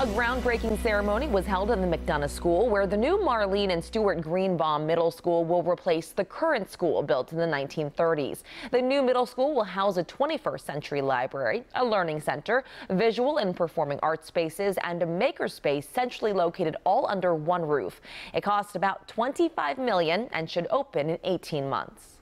A groundbreaking ceremony was held in the McDonogh School, where the new Marlene and Stewart Greenebaum Middle School will replace the current school built in the 1930s. The new middle school will house a 21st century library, a learning center, visual and performing arts spaces, and a makerspace centrally located all under one roof. It costs about 25 million and should open in 18 months.